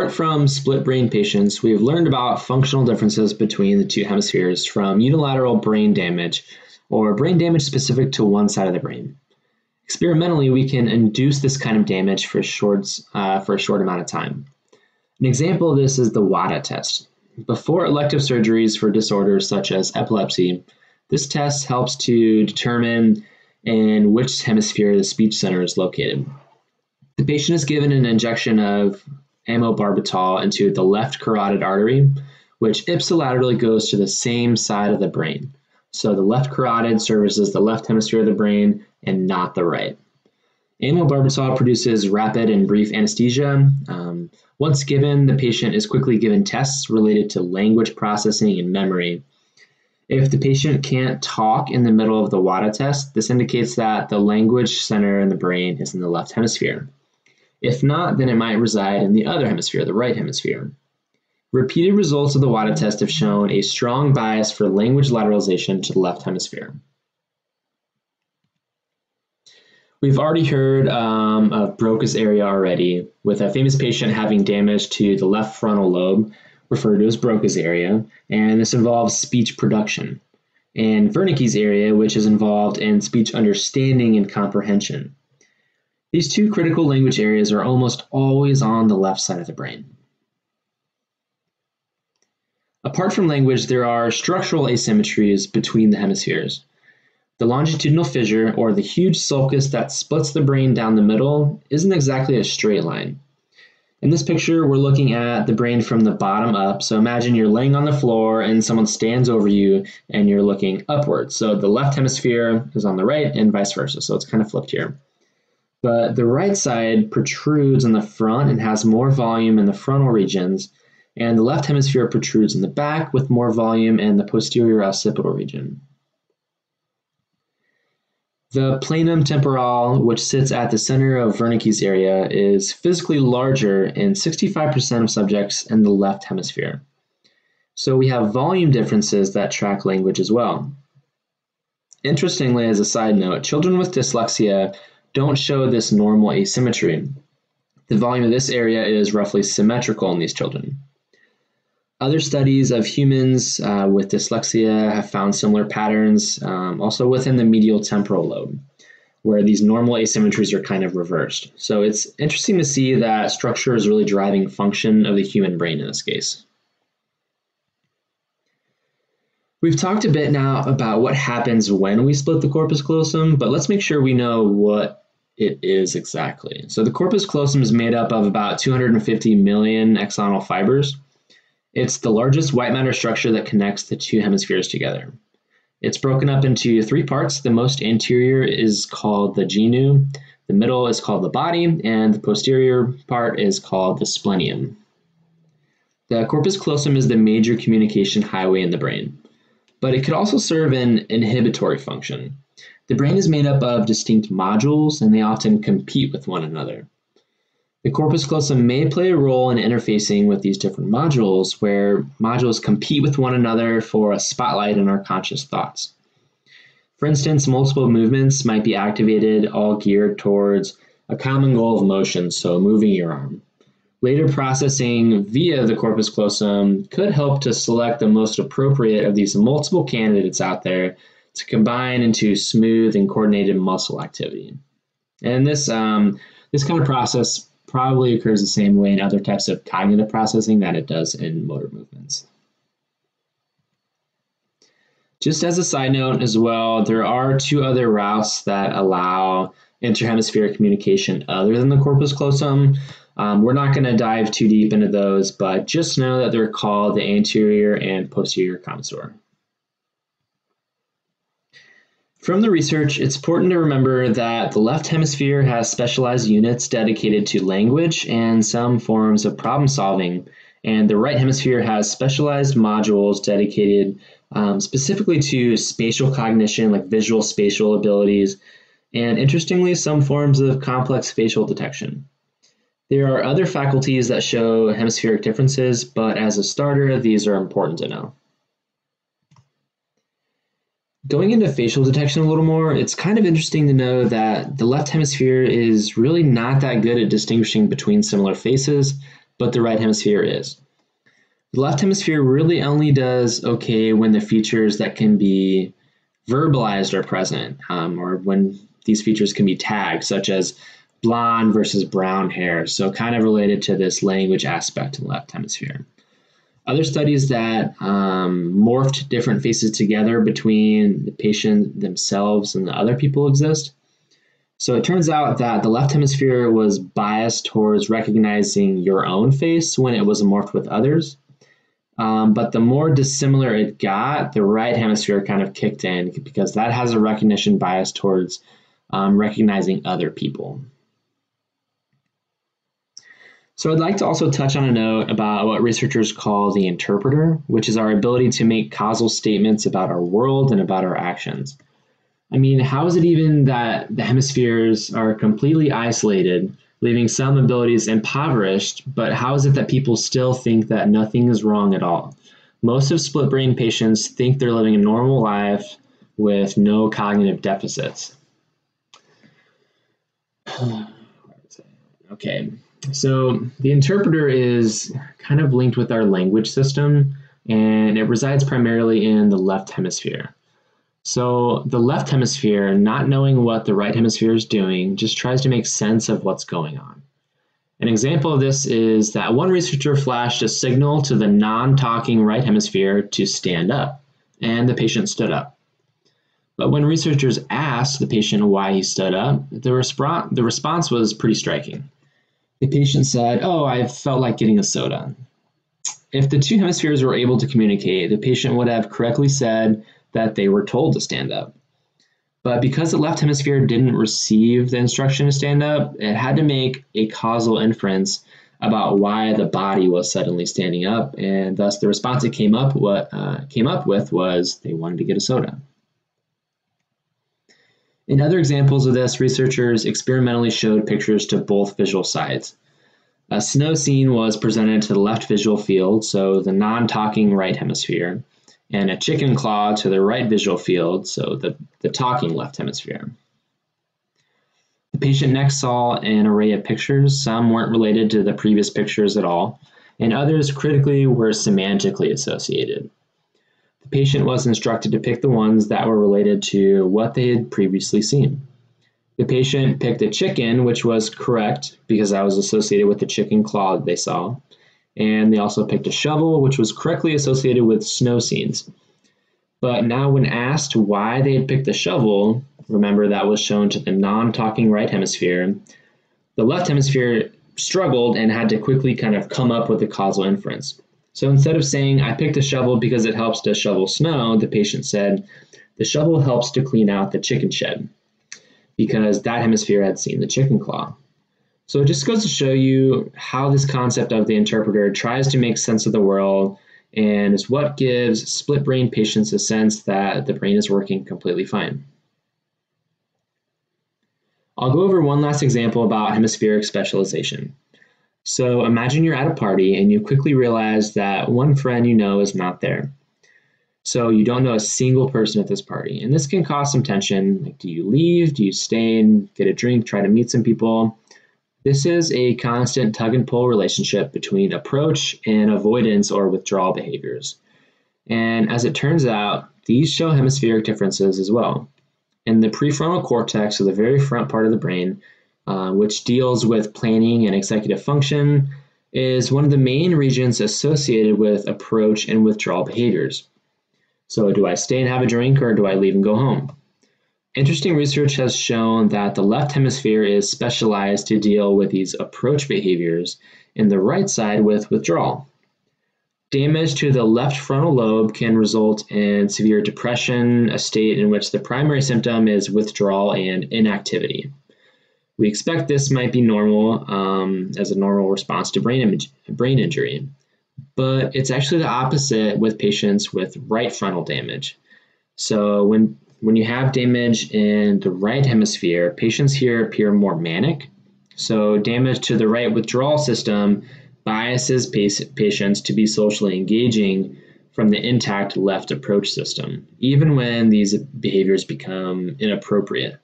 apart from split brain patients, we have learned about functional differences between the two hemispheres from unilateral brain damage or brain damage specific to one side of the brain. Experimentally, we can induce this kind of damage for, shorts, uh, for a short amount of time. An example of this is the WADA test. Before elective surgeries for disorders such as epilepsy, this test helps to determine in which hemisphere the speech center is located. The patient is given an injection of amobarbital into the left carotid artery, which ipsilaterally goes to the same side of the brain. So the left carotid services the left hemisphere of the brain and not the right. Amobarbital produces rapid and brief anesthesia. Um, once given, the patient is quickly given tests related to language processing and memory. If the patient can't talk in the middle of the WADA test, this indicates that the language center in the brain is in the left hemisphere. If not, then it might reside in the other hemisphere, the right hemisphere. Repeated results of the WADA test have shown a strong bias for language lateralization to the left hemisphere. We've already heard um, of Broca's area already, with a famous patient having damage to the left frontal lobe, referred to as Broca's area, and this involves speech production. And Wernicke's area, which is involved in speech understanding and comprehension. These two critical language areas are almost always on the left side of the brain. Apart from language, there are structural asymmetries between the hemispheres. The longitudinal fissure, or the huge sulcus that splits the brain down the middle, isn't exactly a straight line. In this picture, we're looking at the brain from the bottom up. So imagine you're laying on the floor and someone stands over you and you're looking upwards. So the left hemisphere is on the right and vice versa. So it's kind of flipped here. But the right side protrudes in the front and has more volume in the frontal regions, and the left hemisphere protrudes in the back with more volume in the posterior occipital region. The planum temporal, which sits at the center of Wernicke's area, is physically larger in 65% of subjects in the left hemisphere. So we have volume differences that track language as well. Interestingly, as a side note, children with dyslexia don't show this normal asymmetry. The volume of this area is roughly symmetrical in these children. Other studies of humans uh, with dyslexia have found similar patterns, um, also within the medial temporal lobe, where these normal asymmetries are kind of reversed. So it's interesting to see that structure is really driving function of the human brain in this case. We've talked a bit now about what happens when we split the corpus callosum, but let's make sure we know what it is exactly. So the corpus callosum is made up of about 250 million axonal fibers. It's the largest white matter structure that connects the two hemispheres together. It's broken up into three parts. The most anterior is called the genu, the middle is called the body, and the posterior part is called the splenium. The corpus callosum is the major communication highway in the brain but it could also serve an inhibitory function. The brain is made up of distinct modules and they often compete with one another. The corpus callosum may play a role in interfacing with these different modules, where modules compete with one another for a spotlight in our conscious thoughts. For instance, multiple movements might be activated, all geared towards a common goal of motion, so moving your arm. Later processing via the corpus callosum could help to select the most appropriate of these multiple candidates out there to combine into smooth and coordinated muscle activity. And this, um, this kind of process probably occurs the same way in other types of cognitive processing that it does in motor movements. Just as a side note as well, there are two other routes that allow interhemispheric communication other than the corpus callosum. Um, we're not going to dive too deep into those, but just know that they're called the anterior and posterior commissure. From the research, it's important to remember that the left hemisphere has specialized units dedicated to language and some forms of problem solving, and the right hemisphere has specialized modules dedicated um, specifically to spatial cognition, like visual spatial abilities, and interestingly, some forms of complex facial detection. There are other faculties that show hemispheric differences, but as a starter, these are important to know. Going into facial detection a little more, it's kind of interesting to know that the left hemisphere is really not that good at distinguishing between similar faces, but the right hemisphere is. The left hemisphere really only does okay when the features that can be verbalized are present, um, or when these features can be tagged, such as blonde versus brown hair. So, kind of related to this language aspect in the left hemisphere. Other studies that um, morphed different faces together between the patient themselves and the other people exist. So it turns out that the left hemisphere was biased towards recognizing your own face when it was morphed with others. Um, but the more dissimilar it got, the right hemisphere kind of kicked in because that has a recognition bias towards um, recognizing other people. So I'd like to also touch on a note about what researchers call the interpreter, which is our ability to make causal statements about our world and about our actions. I mean, how is it even that the hemispheres are completely isolated, leaving some abilities impoverished, but how is it that people still think that nothing is wrong at all? Most of split brain patients think they're living a normal life with no cognitive deficits. okay, so the interpreter is kind of linked with our language system and it resides primarily in the left hemisphere. So the left hemisphere, not knowing what the right hemisphere is doing, just tries to make sense of what's going on. An example of this is that one researcher flashed a signal to the non talking right hemisphere to stand up, and the patient stood up. But when researchers asked the patient why he stood up, the, resp- the response was pretty striking. The patient said, Oh, I felt like getting a soda. If the two hemispheres were able to communicate, the patient would have correctly said that they were told to stand up. But because the left hemisphere didn't receive the instruction to stand up, it had to make a causal inference about why the body was suddenly standing up, and thus the response it came up what uh, came up with was they wanted to get a soda. In other examples of this, researchers experimentally showed pictures to both visual sides. A snow scene was presented to the left visual field, so the non talking right hemisphere, and a chicken claw to the right visual field, so the, the talking left hemisphere. The patient next saw an array of pictures. Some weren't related to the previous pictures at all, and others critically were semantically associated. Patient was instructed to pick the ones that were related to what they had previously seen. The patient picked a chicken, which was correct because that was associated with the chicken claw that they saw. And they also picked a shovel, which was correctly associated with snow scenes. But now, when asked why they had picked the shovel, remember that was shown to the non talking right hemisphere, the left hemisphere struggled and had to quickly kind of come up with a causal inference. So instead of saying, I picked a shovel because it helps to shovel snow, the patient said, the shovel helps to clean out the chicken shed because that hemisphere had seen the chicken claw. So it just goes to show you how this concept of the interpreter tries to make sense of the world and is what gives split brain patients a sense that the brain is working completely fine. I'll go over one last example about hemispheric specialization. So imagine you're at a party and you quickly realize that one friend you know is not there. So you don't know a single person at this party. And this can cause some tension. Like, do you leave? Do you stay and get a drink, try to meet some people? This is a constant tug and pull relationship between approach and avoidance or withdrawal behaviors. And as it turns out, these show hemispheric differences as well. In the prefrontal cortex, so the very front part of the brain, uh, which deals with planning and executive function, is one of the main regions associated with approach and withdrawal behaviors. So, do I stay and have a drink or do I leave and go home? Interesting research has shown that the left hemisphere is specialized to deal with these approach behaviors, and the right side with withdrawal. Damage to the left frontal lobe can result in severe depression, a state in which the primary symptom is withdrawal and inactivity. We expect this might be normal um, as a normal response to brain, image, brain injury, but it's actually the opposite with patients with right frontal damage. So when when you have damage in the right hemisphere, patients here appear more manic. So damage to the right withdrawal system biases patients to be socially engaging from the intact left approach system, even when these behaviors become inappropriate.